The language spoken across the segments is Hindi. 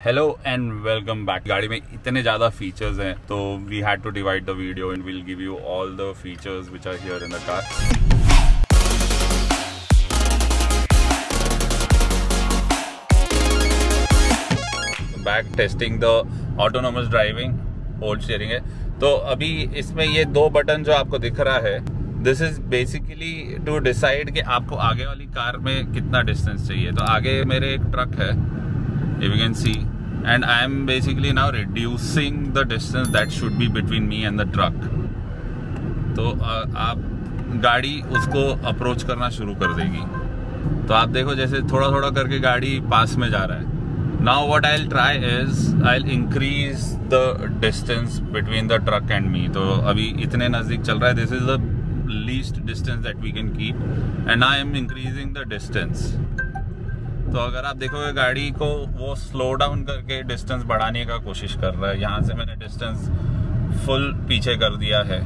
हेलो एंड वेलकम बैक गाड़ी में इतने ज़्यादा फीचर्स हैं तो we had to divide the video and will give you all the features which are here in the car back testing the autonomous driving hold sharing है। तो अभी इसमें ये दो बटन जो आपको दिख रहा है this is basically to decide कि आपको आगे वाली कार में कितना डिस्टेंस चाहिए। तो आगे मेरे एक ट्रक है if you can see. And I am basically now reducing the distance that should be between me and the truck. तो आप गाड़ी उसको अप्रोच करना शुरू कर देगी। तो आप देखो जैसे थोड़ा थोड़ा करके गाड़ी पास में जा रहा है। Now what I try is I increase the distance between the truck and me तो अभी इतने नज़दीक चल रहा है। This is the least distance that we can keep and I am increasing the distance तो अगर आप देखोगे गाड़ी को वो स्लो डाउन करके डिस्टेंस बढ़ाने का कोशिश कर रहा है। यहाँ से मैंने डिस्टेंस फुल पीछे कर दिया है।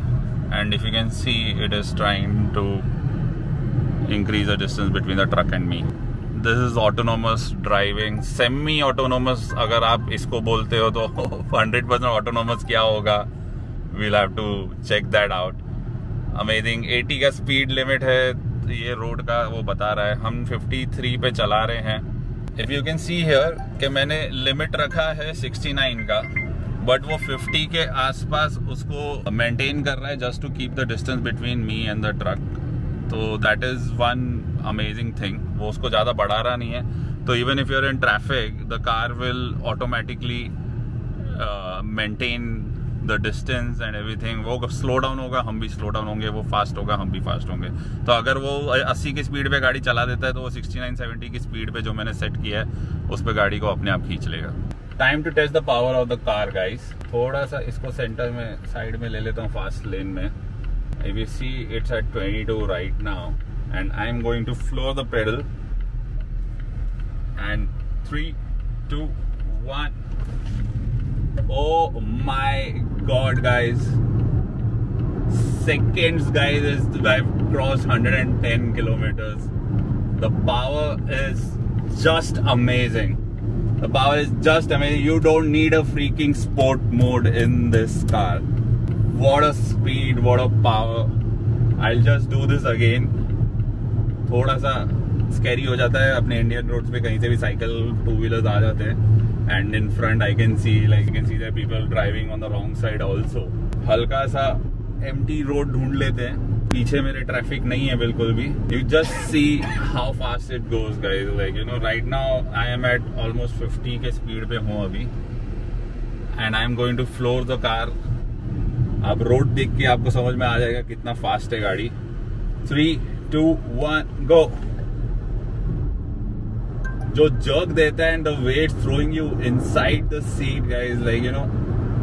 And if you can see it is trying to increase the distance between the truck and me this is autonomous driving semi autonomous अगर आप इसको बोलते हो तो हंड्रेड परसेंट ऑटोनोमस क्या होगा? We'll have to check that out amazing 80 का स्पीड लिमिट है। ये रोड का वो बता रहा है, हम 53 पे चला रहे हैं। If you can see here कि मैंने लिमिट रखा है 69 का बट वो 50 के आसपास उसको मेंटेन कर रहा है just to keep the distance between me and the truck तो that is one amazing thing वो उसको ज़्यादा बढ़ा रहा नहीं है। तो even if you're in traffic the car will automatically maintain the distance and everything वो स्लो डाउन होगा, हम भी स्लो डाउन होंगे, वो फास्ट होगा, हम भी फास्ट होंगे। तो अगर वो 80 की स्पीड पे गाड़ी चला देता है तो वो 69 70 की स्पीड पे जो मैंने सेट किया है, उस पर गाड़ी को अपने आप खींच लेगा। Time to test the power of the car guys थोड़ा सा इसको सेंटर में साइड में ले लेता हूँ फास्ट लेन में। If you see, it's at 22 right now, and I'm going to floor the pedal. And 3 2 1 oh god guys seconds guys is I've crossed 110 kilometers the power is just amazing the power is just amazing you don't need a freaking sport mode in this car what a speed what a power I'll just do this again थोड़ा सा स्कैरी हो जाता है अपने इंडियन रोड्स पे कहीं से भी साइकिल टू व्हीलर्स आ जाते हैं and in front I can see like can see that people driving on the wrong side also हल्का सा एम रोड ढूंढ लेते हैं। पीछे मेरे ट्रैफ़िक नहीं है बिल्कुल भी। You just see how fast it goes guys like you know right now I am at almost 50 के स्पीड पे हूँ अभी। And I am going to floor the car अब रोड देख के आपको समझ में आ जाएगा कितना फास्ट है गाड़ी। थ्री टू वन गो जो जर्क देता है and the weight throwing you inside the seat guys like you know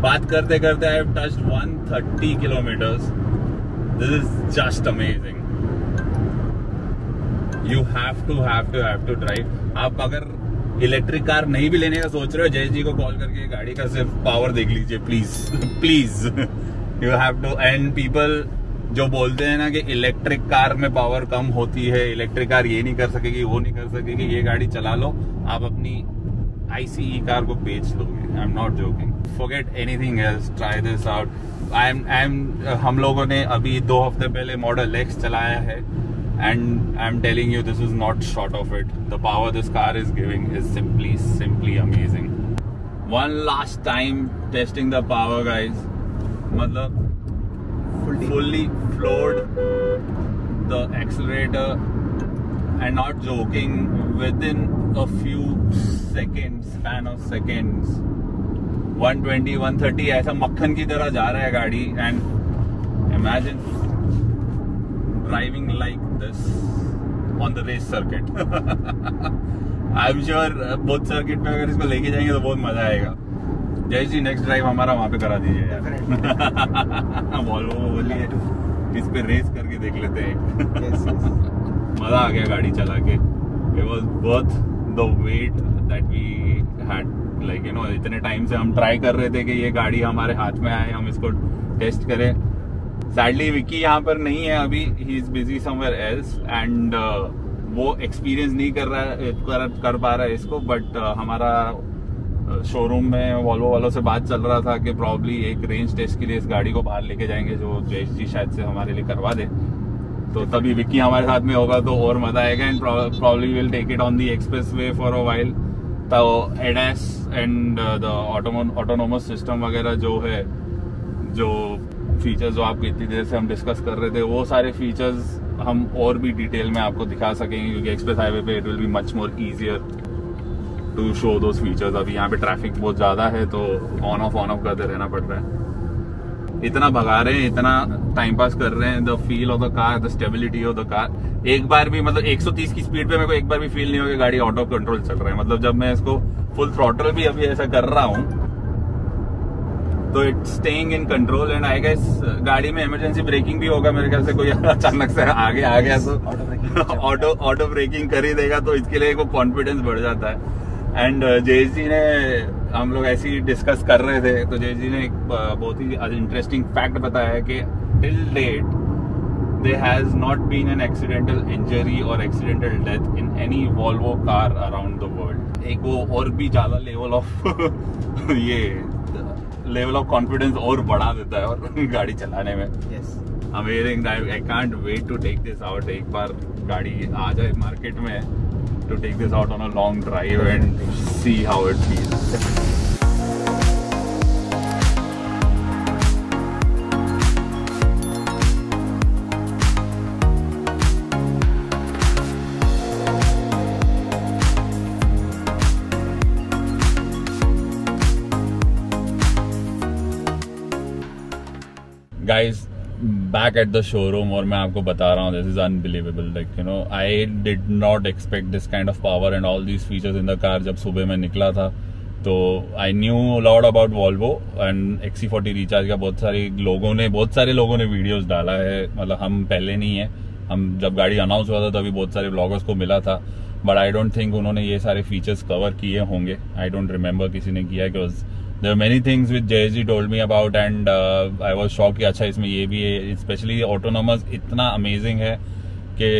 बात करते करते I have touched 130 kilometres this is just amazing you have to have to have to drive आप अगर इलेक्ट्रिक कार नहीं भी लेने का सोच रहे हो, जय जी को कॉल करके गाड़ी का सिर्फ़ पावर देख लीजिए please please you have to and people जो बोलते हैं ना कि इलेक्ट्रिक कार में पावर कम होती है इलेक्ट्रिक कार ये नहीं कर सकेगी, वो नहीं कर सकेगी, ये गाड़ी चला लो, आप अपनी आईसीई कार को बेच लोगे I am not joking forget anything else try this out I am I am हम लोगों ने अभी दो हफ़्ते पहले मॉडल एक्स चलाया है and I am telling you this is not short of it the power this car is giving is simply simply amazing one last time testing the power guys. मतलब fully, floored the accelerator and not joking within a few seconds, span of seconds. 120, 130 ऐसा मक्खन की तरह जा रहा है गाड़ी and imagine driving like this on the race circuit. I'm sure both circuit पे अगर इसको लेके जाएँगे तो बहुत मज़ा आएगा जय जी नेक्स्ट ड्राइव हमारा वहाँ पे करा दीजिए यार। वॉल्वो बोलिए। इस पे रेस करके देख लेते हैं। मज़ा आ गया गाड़ी चला के। It was worth the wait that we had like you know इतने टाइम से हम ट्राई कर रहे थे कि ये गाड़ी हमारे हाथ में आए हम इसको टेस्ट करें। सैडली विकी यहाँ पर नहीं है अभी। He is busy somewhere else and वो एक्सपीरियंस नहीं कर रहा है कर, कर पा रहा है इसको बट uh, हमारा शोरूम में वॉल्वो वालों से बात चल रहा था कि प्रॉब्ली एक रेंज टेस्ट के लिए इस गाड़ी को बाहर लेके जाएँगे जो जयेश जी शायद से हमारे लिए करवा दे। तो तभी विक्की हमारे साथ में होगा तो और मज़ा आएगा and probably will take it on the expressway for a while तो ADAS and the autonomous system वगैरह जो है, जो फीचर्स जो आपको इतनी देर से हम डिस्कस कर रहे थे, वो सारे फीचर्स हम और भी डिटेल में आपको दिखा सकेंगे क्योंकि एक्सप्रेस हाईवे पे it will be much more easier to show those features अभी यहाँ पे ट्रैफ़िक बहुत ज़्यादा है तो ऑन ऑफ़ ऑन ऑफ़ करते रहना पड़ रहा है। इतना भगा रहे हैं इतना टाइम पास कर रहे हैं the feel of the car the stability of the car एक बार भी मतलब 130 की स्पीड पे मेरे को एक बार भी फील नहीं हो कि गाड़ी ऑटो कंट्रोल चल रहा है। मतलब जब मैं इसको फुल थ्रॉटल भी अभी ऐसा कर रहा हूँ तो it's staying in control and I guess गाड़ी में इमरजेंसी ब्रेकिंग भी होगा मेरे ख्याल से कोई अचानक से आगे आ गया तो ऑटो ऑटो ब्रेकिंग कर ही देगा तो इसके लिए वो कॉन्फिडेंस बढ़ जाता है। एंड जयेश जी ने हम लोग ऐसे ही डिस्कस कर रहे थे तो जयेश जी ने एक uh, बहुत ही इंटरेस्टिंग फैक्ट बताया है कि till date there has not been an accidental injury or accidental death in any Volvo car around the world. एक वो और भी ज़्यादा लेवल ऑफ़ ये लेवल ऑफ़ कॉन्फिडेंस और बढ़ा देता है और गाड़ी चलाने में। Amazing I can't wait to take this out एक बार गाड़ी आ जाए मार्केट में to take this out on a long drive and see how it feels. guys back at the showroom और मैं आपको बता रहा हूँ this is unbelievable like you know I did not expect this kind of power and all these features in the car जब सुबह में निकला था। तो I knew lot about Volvo and XC forty recharge का बहुत सारे लोगों ने, बहुत सारे लोगों ने वीडियोज़ डाला है। मतलब हम पहले नहीं है। हम जब गाड़ी अनाउंस हुआ था, तभी बहुत सारे ब्लॉगर्स को मिला था। बट आई डोंट थिंक उन्होंने ये सारे फीचर्स कवर किए होंगे। आई डोंट रिमेम्बर किसी ने किया because there many things with ji told me about and I was shock कि अच्छा इसमें ये भी है स्पेशली ऑटोनोमस इतना अमेजिंग है कि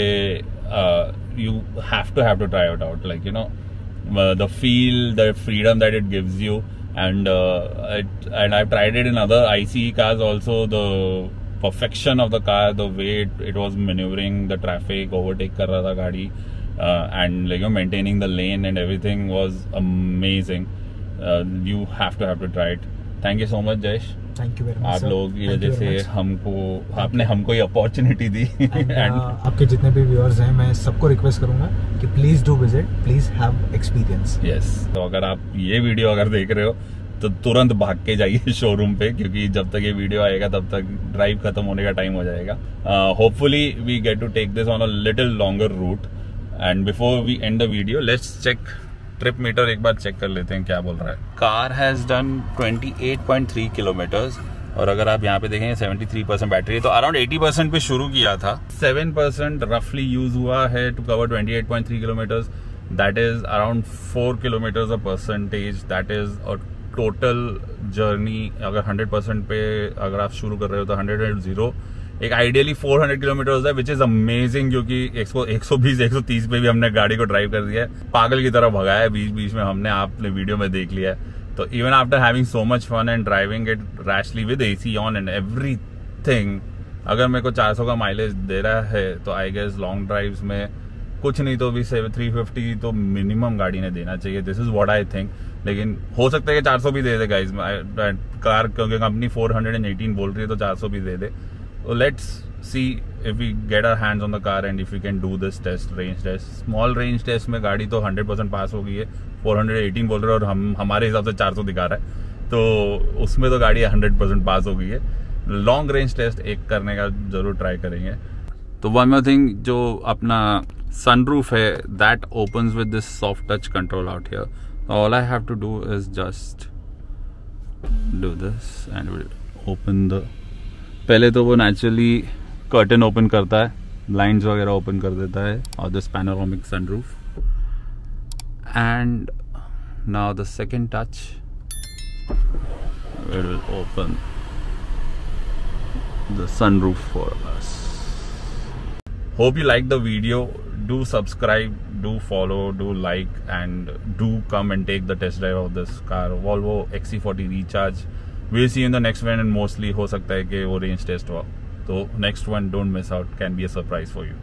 you have to have to try out out like you know the feel the freedom that it gives you and uh, it, and I've tried it in other ICE cars also. The perfection of the car, the way it, it was maneuvering the traffic, overtake कर रहा था गाड़ी, uh, and like you know, maintaining the lane and everything was amazing. You have to have to try it thank you so much Jayesh thank you very much आप लोग की वजह से हमको आपने हमको ये अपॉर्चुनिटी दी. एंड uh, आपके जितने भी व्यूअर्स हैं मैं सबको रिक्वेस्ट करूँगा कि please do visit please have experience yes तो अगर आप ये वीडियो अगर देख रहे हो तो तुरंत भाग के जाइए शोरूम पे क्योंकि जब तक ये वीडियो आएगा तब तक ड्राइव खत्म होने का टाइम हो जाएगा. Hopefully we get to take this on a little longer route and before we end the video let's check trip meter एक बार चेक कर लेते हैं क्या बोल रहा है। कार हैज़ डन 28.3 किलोमीटर्स और अगर आप यहाँ पे देखें 73 परसेंट बैटरी तो अराउंड 80 परसेंट पे शुरू किया था। 7 परसेंट रफली यूज़ हुआ है to cover 28.3 kilometres that is around 4 kilometre a percentage that is a total journey अगर 100 परसेंट पे अगर आप शुरू कर रहे हो तो हंड्रेड एंड ज़ीरो एक आइडियली 400 किलोमीटर होता है विच इज़ अमेजिंग क्योंकि 120 130 पे भी हमने गाड़ी को ड्राइव कर दिया है। पागल की तरह भगाया है बीच बीच में हमने आपने वीडियो में देख लिया है। तो even after having so much fun and driving it rashly with AC on and every अगर मेरे को 400 का माइलेज दे रहा है तो आई गेस लॉन्ग ड्राइव में कुछ नहीं तो भी थ्री फिफ्टी तो मिनिमम गाड़ी ने देना चाहिए। This is what I think लेकिन हो सकता है कि 400 भी दे दे गाइज़ कार क्योंकि कंपनी 418 बोल रही है तो 400 भी दे दे। Let's see if we get our hands on the car and if we can do this test, range test. Small range test में गाड़ी तो 100% पास हो। गई है 418 बोल रहे और हम, हमारे हिसाब से 400 दिखा रहा है। तो उसमें तो गाड़ी 100% पास हो गई है। लॉन्ग रेंज टेस्ट एक करने का ज़रूर ट्राई करेंगे। तो वन मोर थिंग जो अपना सनरूफ है that opens with this soft touch control out here all I have to do is just do this and we'll open the पहले तो वो नेचुरली कर्टन ओपन करता है ब्लाइंड वगैरह ओपन कर देता है, और this panoramic sunroof and now the second touch it will open the sunroof for us hope you like the video do subscribe do follow do like and do come and take the test drive of this car Volvo XC forty Recharge will see in the next one and mostly हो सकता है कि वो रेंज टेस्ट हुआ। तो next one don't miss out can be a surprise for you